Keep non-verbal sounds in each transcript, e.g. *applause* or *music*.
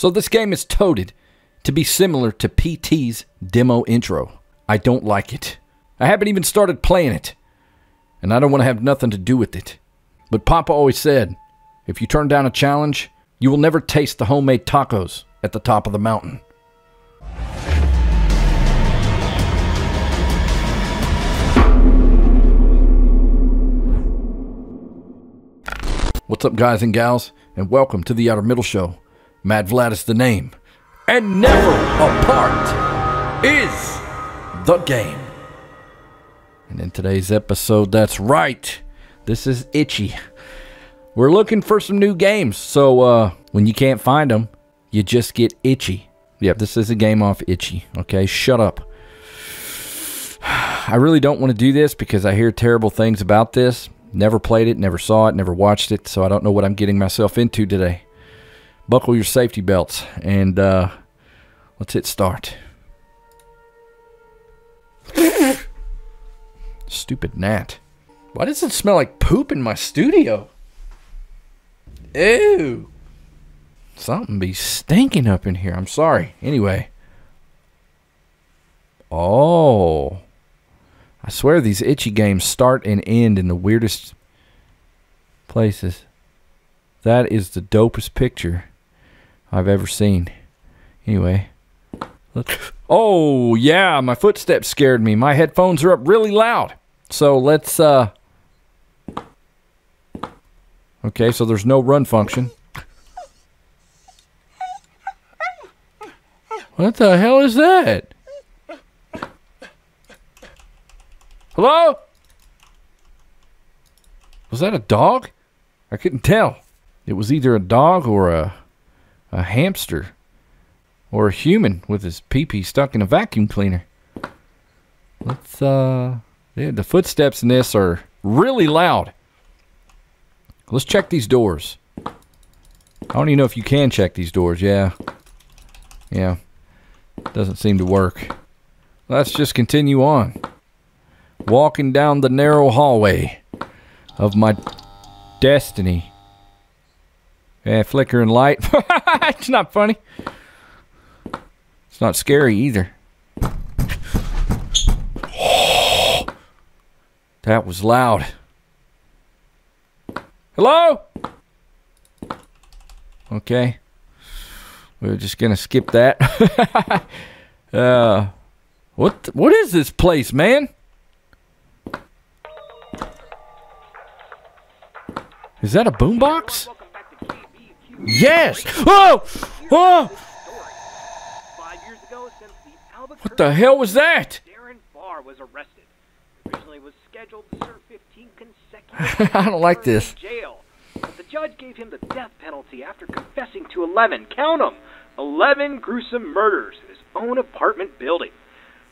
So this game is toted to be similar to PT's demo intro. I don't like it. I haven't even started playing it. And I don't want to have nothing to do with it. But Papa always said, if you turn down a challenge, you will never taste the homemade tacos at the top of the mountain. What's up, guys and gals, and welcome to the Outer Middle Show. Madd Vladd is the name, and never apart is the game. And in today's episode, that's right, this is Itchy. We're looking for some new games, so uh, when you can't find them, you just get itchy. Yep, this is a game off Itchy. Okay, shut up. *sighs* I really don't want to do this because I hear terrible things about this. Never played it, never saw it, never watched it, so I don't know what I'm getting myself into today. Buckle your safety belts and uh, let's hit start. Stupid gnat. Why does it smell like poop in my studio? Ew. Something be stinking up in here. I'm sorry. Anyway. Oh. I swear these itchy games start and end in the weirdest places. That is the dopest picture I've ever seen. Anyway. Let's oh, yeah, my footsteps scared me. My headphones are up really loud. So let's uh Okay, so there's no run function. What the hell is that? Hello? Was that a dog? I couldn't tell. It was either a dog or a a hamster or a human with his pee-pee stuck in a vacuum cleaner. Let's uh yeah, the footsteps in this are really loud. Let's check these doors. I don't even know if you can check these doors. Yeah. Yeah. Doesn't seem to work. Let's just continue on. Walking down the narrow hallway of my destiny. Yeah, flickering light. *laughs* it's not funny. It's not scary either. *gasps* that was loud. Hello? Okay. We're just gonna skip that. *laughs* uh, what what is this place, man? Is that a boombox? Yes. Oh! Oh! What the hell was that? Darren Barr was arrested. Originally was scheduled to serve 15 *laughs* consecutive I don't like this. jail. But the judge gave him the death penalty after confessing to 11, count 'em, 11 gruesome murders in his own apartment building.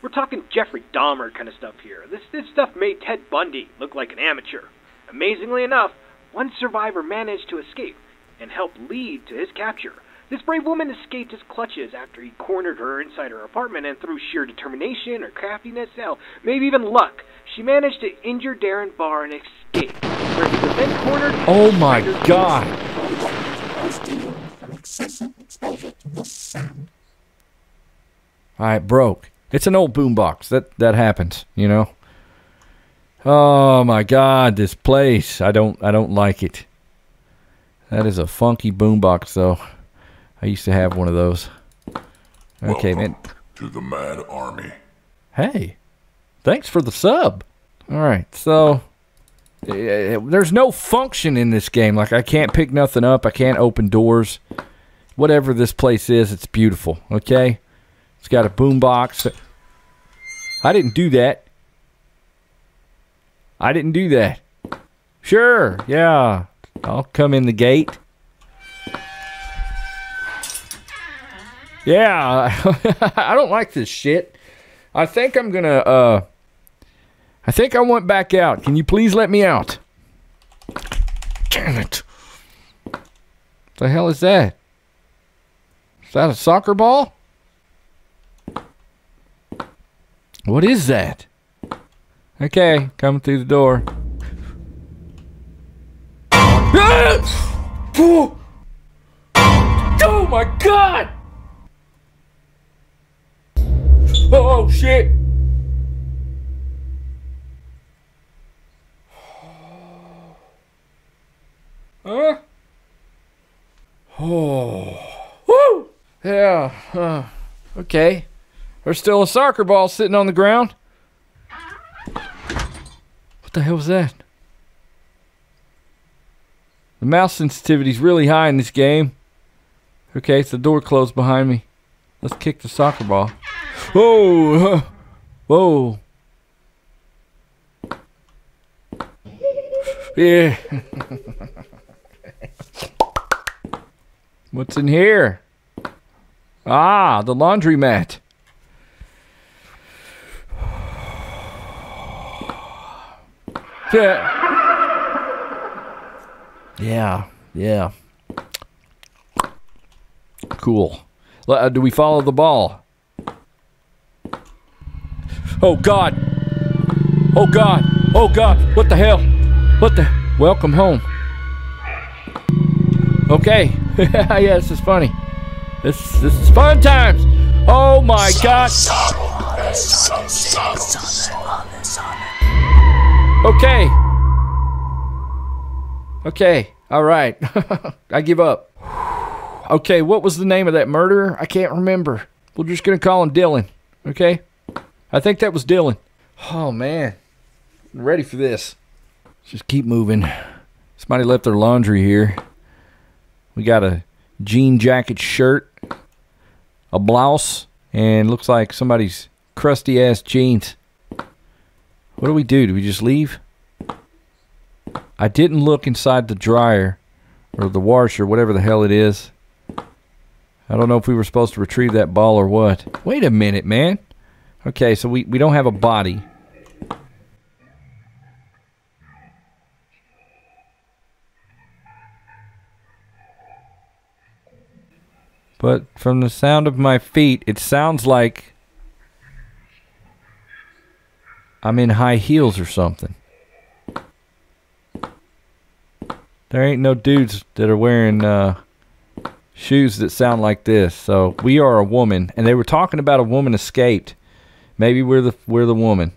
We're talking Jeffrey Dahmer kind of stuff here. This this stuff made Ted Bundy look like an amateur. Amazingly enough, one survivor managed to escape and helped lead to his capture. This brave woman escaped his clutches after he cornered her inside her apartment, and through sheer determination or craftiness, hell, maybe even luck, she managed to injure Darren Barr and escape. Where he was then cornered. Oh my god. Alright, broke. It's an old boombox. That that happens, you know. Oh my god, this place. I don't I don't like it. That is a funky boombox though. I used to have one of those. Okay, man. to the Madd Army. Hey, thanks for the sub. All right, so uh, there's no function in this game. Like I can't pick nothing up. I can't open doors. Whatever this place is, it's beautiful. Okay, it's got a boombox. I didn't do that. I didn't do that. Sure, yeah, I'll come in the gate. Yeah, *laughs* I don't like this shit. I think I'm gonna, uh, I think I want back out. Can you please let me out? Damn it. The hell is that? Is that a soccer ball? What is that? Okay, coming through the door. Oh! Oh! Oh my god! Oh shit! Huh? Oh. Woo! Yeah. Uh, okay. There's still a soccer ball sitting on the ground. What the hell was that? The mouse sensitivity's really high in this game. Okay, it's the door closed behind me. Let's kick the soccer ball. Whoa! *laughs* Whoa! *laughs* Yeah. *laughs* What's in here? Ah, the laundry mat. *sighs* Yeah. Yeah, yeah. Cool. Uh, do we follow the ball? Oh God! Oh God! Oh God! What the hell? What the? Welcome home. Okay. *laughs* yeah, this is funny. This this is fun times. Oh my God! Okay. Okay. All right. *laughs* I give up. Okay, what was the name of that murderer? I can't remember. We're just gonna call him Dylan. Okay? I think that was Dylan. Oh man. I'm ready for this. Just keep moving. Somebody left their laundry here. We got a jean jacket shirt, a blouse, and looks like somebody's crusty ass jeans. What do we do? Do we just leave? I didn't look inside the dryer or the washer, whatever the hell it is. I don't know if we were supposed to retrieve that ball or what. Wait a minute, man. Okay, so we, we don't have a body. But from the sound of my feet, it sounds like I'm in high heels or something. There ain't no dudes that are wearing uh, shoes that sound like this. So we are a woman, and they were talking about a woman escaped. Maybe we're the we're the woman.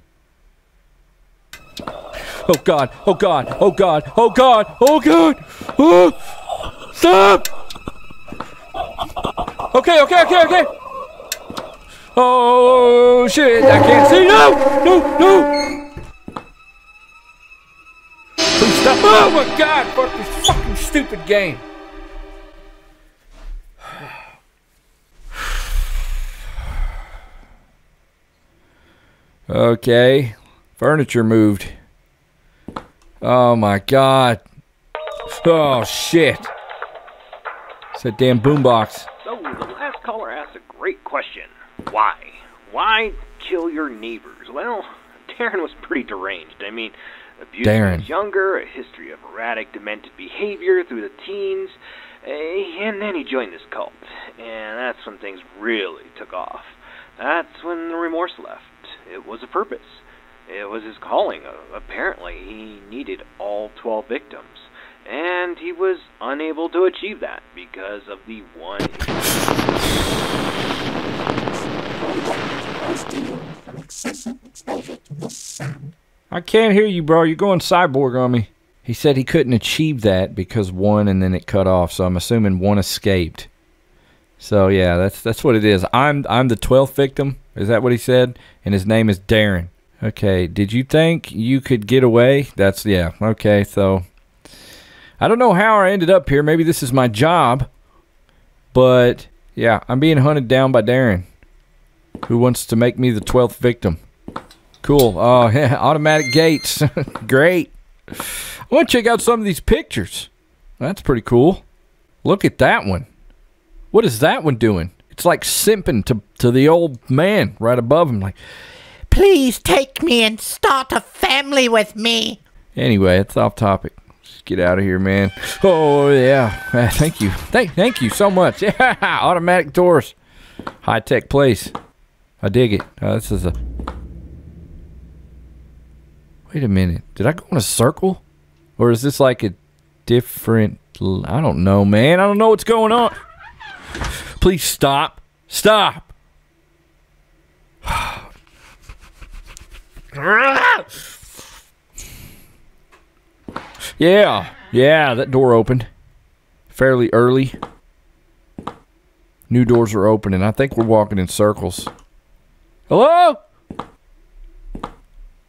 Oh God! Oh God! Oh God! Oh God! Oh God! Oh! Stop! Okay, okay, okay, okay. Oh shit! I can't see. No! No! No! Please stop! Oh my God! Fuck this fucking stupid game. *sighs* Okay, furniture moved. Oh my God! Oh shit! It's that damn boombox. So, the last caller asked a great question. Why? Why kill your neighbors? Well, *laughs* Darren was pretty deranged. I mean, abuse Darren. was younger, a history of erratic, demented behavior through the teens, eh, and then he joined this cult. And that's when things really took off. That's when the remorse left. It was a purpose. It was his calling. Uh, apparently, he needed all 12 victims. And he was unable to achieve that because of the one I can't hear you, bro. You're going cyborg on me. He said he couldn't achieve that because one and then it cut off. So I'm assuming one escaped. So yeah, that's that's what it is. I'm I'm the twelfth victim. Is that what he said? And his name is Darren. Okay. Did you think you could get away? That's yeah. Okay. So I don't know how I ended up here. Maybe this is my job. But yeah, I'm being hunted down by Darren, who wants to make me the twelfth victim. Cool. Oh, *laughs* yeah, automatic gates. *laughs* Great. I want to check out some of these pictures. That's pretty cool. Look at that one. What is that one doing? It's like simping to, to the old man right above him. Like, Please take me and start a family with me. anyway, it's off topic. Just get out of here, man. Oh yeah. Thank you. Thank thank you so much. *laughs* Yeah, automatic doors. High tech place. I dig it. Uh, this is a. Wait a minute. Did I go in a circle, or is this like a different? I don't know, man. I don't know what's going on. Please stop. Stop. *sighs* yeah, yeah, that door opened fairly early. New doors are opening. I think we're walking in circles. Hello?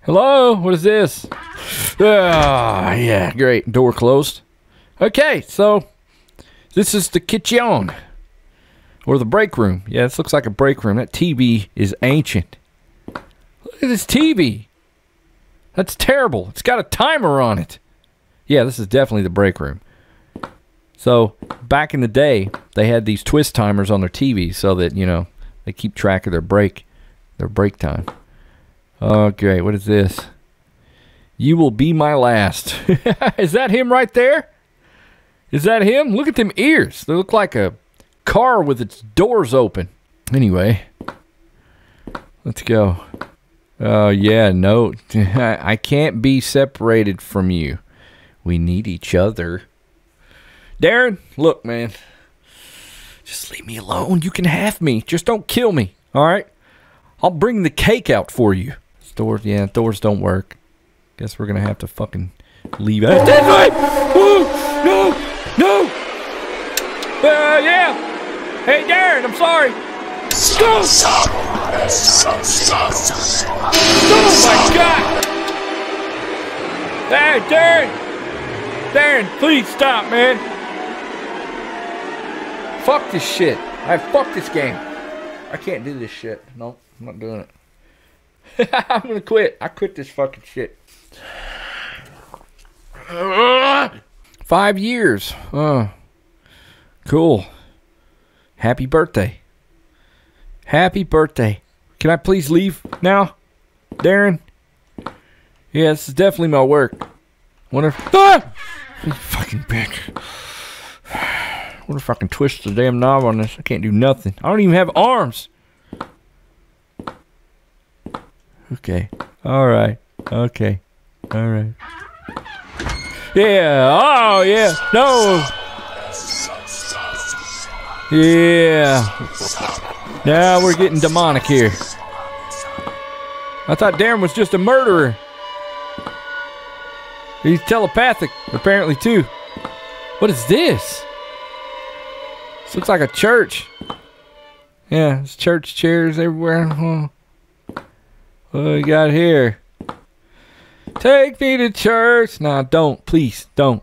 Hello? What is this? Ah, yeah, great. Door closed. Okay, so this is the kitchen or the break room. Yeah, this looks like a break room. That TV is ancient. Look at this TV. That's terrible. It's got a timer on it. Yeah, this is definitely the break room. So back in the day, they had these twist timers on their TV so that you know they keep track of their break, their break time. Oh, okay, what is this? You will be my last. *laughs* is that him right there? Is that him? Look at them ears. They look like a car with its doors open. Anyway, let's go. Oh, yeah, no. *laughs* I can't be separated from you. We need each other. Darren, look, man. Just leave me alone. You can have me. Just don't kill me. All right? I'll bring the cake out for you. Doors, yeah, doors don't work. Guess we're gonna have to fucking leave out. That way! Woo! No! No! Uh, yeah! Hey, Darren, I'm sorry. Go! Oh my god! Hey, Darren! Darren, please stop, man. Fuck this shit. I fuck this game. I can't do this shit. Nope, I'm not doing it. *laughs* I'm gonna quit. I quit this fucking shit. Five years. Oh, cool. Happy birthday. Happy birthday. Can I please leave now, Darren? Yeah, this is definitely my work. Wonder if *laughs* ah! Fucking bitch. *sighs* Wonder if I can twist the damn knob on this. I can't do nothing. I don't even have arms. Okay. All right. Okay. All right. Yeah. Oh, yeah. No. Yeah. Now we're getting demonic here. I thought Darren was just a murderer. He's telepathic, apparently, too. What is this? This looks like a church. Yeah, it's church chairs everywhere. Huh. What we got here? Take me to church. Nah, don't. Please, don't.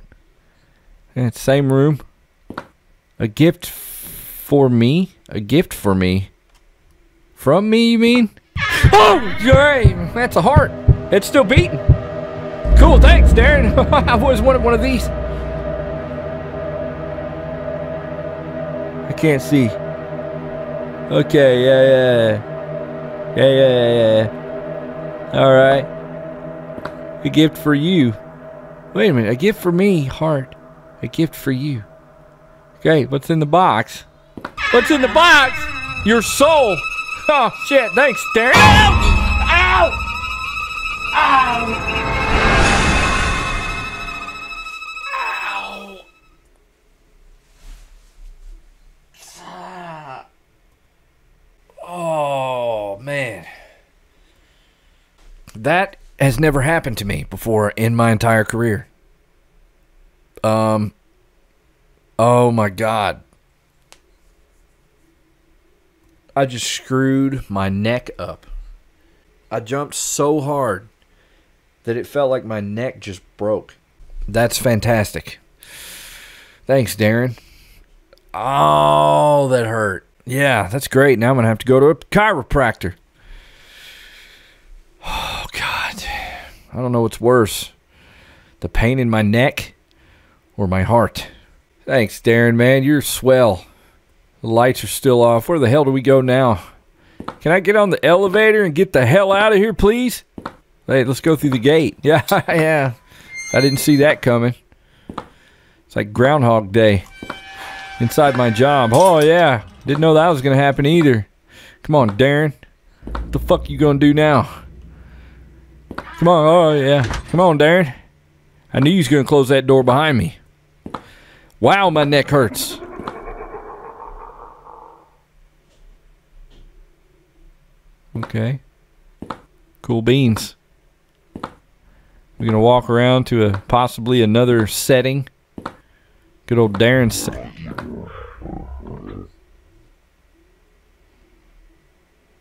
Yeah, same room. A gift for me? A gift for me? From me, you mean? Oh, great. That's a heart. It's still beating. Cool, thanks, Darren. I've always wanted one of these. I can't see. Okay, yeah, yeah. Yeah, yeah, yeah, yeah. All right. A gift for you. Wait a minute. A gift for me, heart. A gift for you. Okay, what's in the box? What's in the box? Your soul. Oh, shit. Thanks, Darren. Ow! Ow! Ow! That has never happened to me before in my entire career. Um, oh my God. I just screwed my neck up. I jumped so hard that it felt like my neck just broke. That's fantastic. Thanks, Darren. Oh, that hurt. Yeah, that's great. Now I'm going to have to go to a chiropractor. Oh, God. I don't know what's worse the pain in my neck or my heart. Thanks, Darren, man. You're swell. The lights are still off. Where the hell do we go now? Can I get on the elevator and get the hell out of here, please? Hey, let's go through the gate. *laughs* Yeah, yeah. I didn't see that coming. It's like Groundhog Day inside my job. Oh, yeah. Didn't know that was going to happen either. Come on, Darren. What the fuck you going to do now? Come on. Oh, yeah. Come on, Darren. I knew you was going to close that door behind me. Wow, my neck hurts. Okay. Cool beans. We're going to walk around to a possibly another setting. Good old Darren's.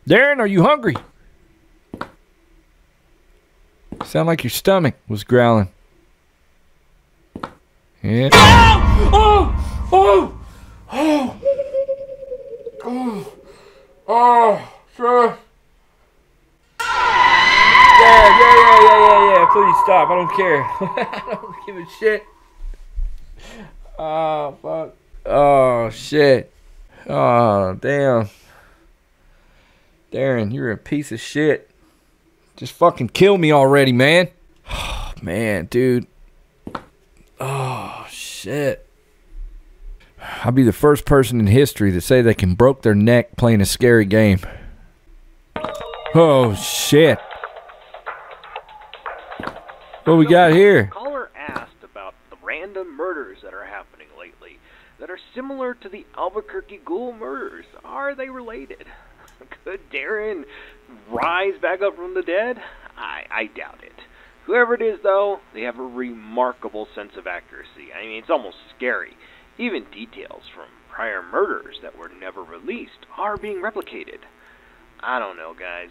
Darren, are you hungry? Sound like your stomach was growling. Yeah. Oh! Oh! Oh! Oh! Oh! Sure. Yeah, yeah, yeah, yeah, yeah, yeah. Please stop. I don't care. *laughs* I don't give a shit. Oh, fuck. Oh, shit. Oh, damn. Darren, you're a piece of shit. Just fucking kill me already, man. Oh, *sighs* man, dude. Oh, shit. I'll be the first person in history to say they can broke their neck playing a scary game. Oh, shit. What we got here? Caller asked about the random murders that are happening lately that are similar to the Albuquerque Ghoul murders. Are they related? *laughs* Could Darren rise back up from the dead? I, I doubt it. Whoever it is, though, they have a remarkable sense of accuracy. I mean, it's almost scary. Even details from prior murders that were never released are being replicated. I don't know, guys.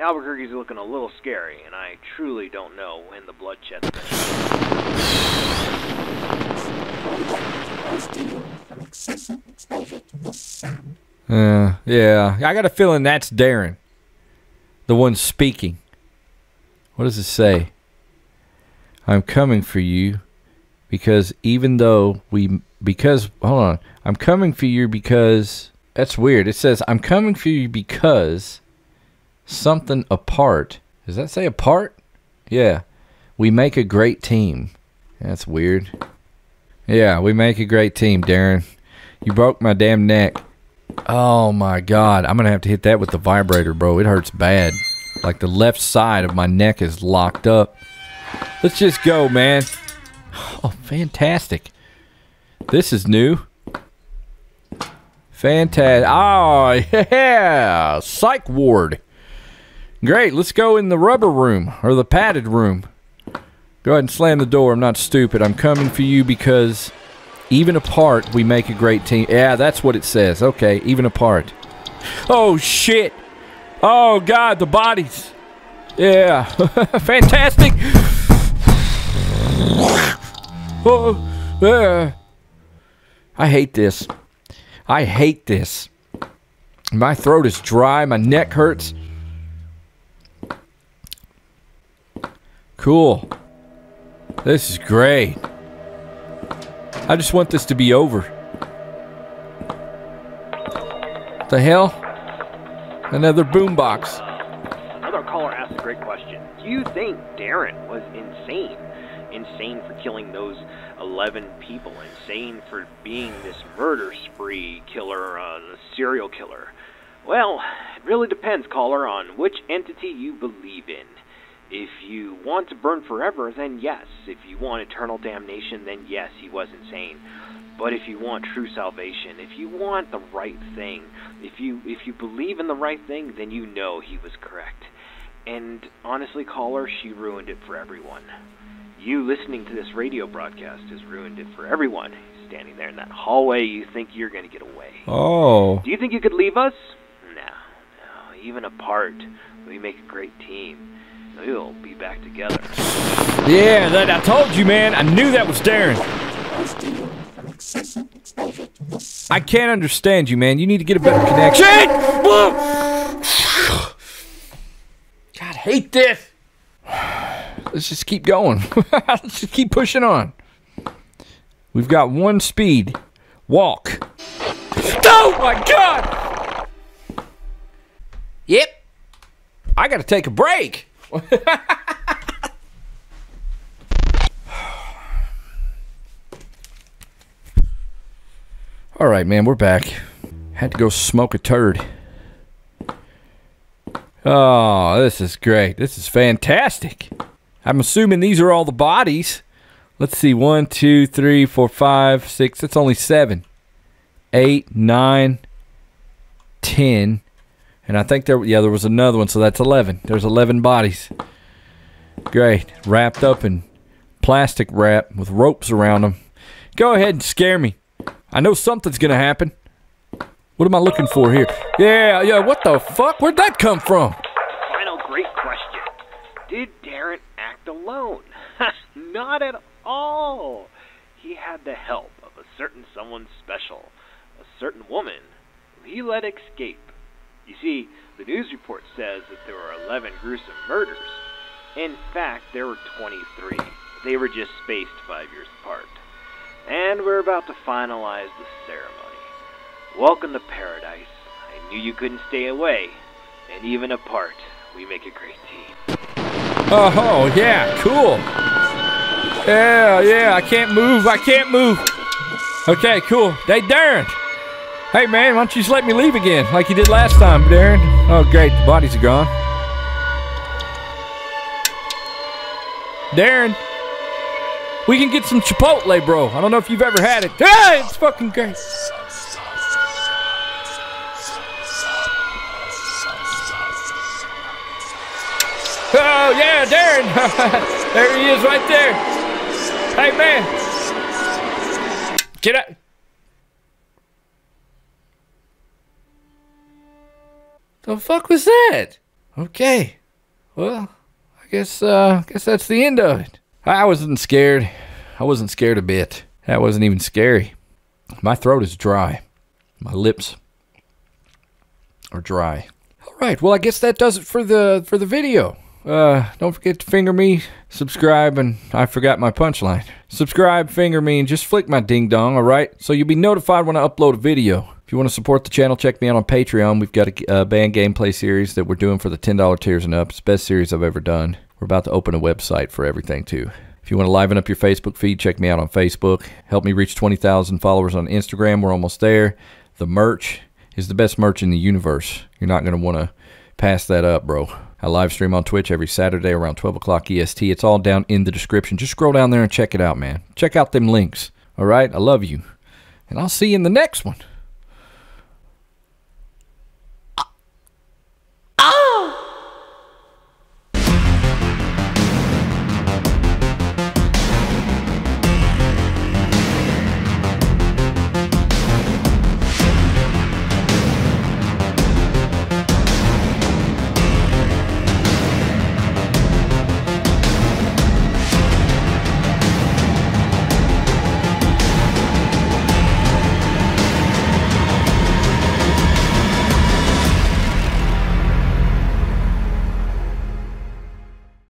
Albuquerque's looking a little scary, and I truly don't know when the bloodshed. Uh, yeah. I got a feeling that's Darren. The one speaking. What does it say? I'm coming for you because even though we because hold on. I'm coming for you because that's weird. It says I'm coming for you because something apart. Does that say apart? Yeah. We make a great team. That's weird. Yeah, we make a great team, Darren. You broke my damn neck. Oh my god, I'm gonna have to hit that with the vibrator, bro. It hurts bad. Like the left side of my neck is locked up. Let's just go, man. Oh, fantastic. This is new. Fantastic. Oh, yeah. Psych ward. Great. Let's go in the rubber room or the padded room. Go ahead and slam the door. I'm not stupid. I'm coming for you because even apart, we make a great team. Yeah, that's what it says. Okay, even apart. Oh, shit. Oh, God, the bodies. Yeah. *laughs* Fantastic. *sighs* Oh, yeah. I hate this. I hate this. My throat is dry. My neck hurts. Cool. This is great. I just want this to be over. The hell? Another boombox. Another caller asked a great question. Do you think Darren was insane? Insane for killing those 11 people? Insane for being this murder spree killer, uh, serial killer? Well, it really depends, caller, on which entity you believe in. If you want to burn forever, then yes. If you want eternal damnation, then yes, he was insane. But if you want true salvation, if you want the right thing, if you if you believe in the right thing, then you know he was correct. And honestly, caller, she ruined it for everyone. You listening to this radio broadcast has ruined it for everyone. Standing there in that hallway, you think you're going to get away. Oh. Do you think you could leave us? No, no. Even apart, we make a great team. We'll be back together. Yeah, that I told you, man. I knew that was Darren. I can't understand you, man. You need to get a better connection. God, I hate this. Let's just keep going. *laughs* Let's just keep pushing on. We've got one speed. Walk. Oh my god! Yep. I gotta take a break. *sighs* All right, man, we're back. Had to go smoke a turd. Oh, this is great. This is fantastic. I'm assuming these are all the bodies. Let's see. One, two, three, four, five, six. That's only seven. Eight, nine, ten. And I think there, yeah, there was another one, so that's 11. There's 11 bodies. Great. Wrapped up in plastic wrap with ropes around them. Go ahead and scare me. I know something's going to happen. What am I looking for here? Yeah, yeah, what the fuck? Where'd that come from? Final great question. Did Darren act alone? *laughs* Not at all. He had the help of a certain someone special, a certain woman he let escape. You see, the news report says that there were 11 gruesome murders. In fact, there were 23. They were just spaced five years apart. And we're about to finalize the ceremony. Welcome to paradise. I knew you couldn't stay away. And even apart, we make a great team. Oh, oh yeah, cool. Yeah, yeah, I can't move. I can't move. Okay, cool. They Darren. Hey, man, why don't you just let me leave again like you did last time, Darren? Oh, great. The bodies are gone. Darren, we can get some Chipotle, bro. I don't know if you've ever had it. Hey, it's fucking great. Oh, yeah, Darren. *laughs* there he is right there. Hey, man. Get out. The fuck was that? Okay. Well, I guess uh I guess that's the end of it. I wasn't scared. I wasn't scared a bit. That wasn't even scary. My throat is dry. My lips are dry. All right. Well, I guess that does it for the for the video. Uh, don't forget to finger me, subscribe, and I forgot my punchline. Subscribe, finger me, and just flick my ding dong, alright? So you'll be notified when I upload a video. You want to support the channel, check me out on Patreon. We've got a, a band gameplay series that we're doing for the $10 tiers and up. It's the best series I've ever done. We're about to open a website for everything, too. If you want to liven up your Facebook feed, check me out on Facebook. Help me reach 20,000 followers on Instagram. We're almost there. The merch is the best merch in the universe. You're not going to want to pass that up, bro. I live stream on Twitch every Saturday around 12 o'clock EST. It's all down in the description. Just scroll down there and check it out, man. Check out them links. All right? I love you. And I'll see you in the next one.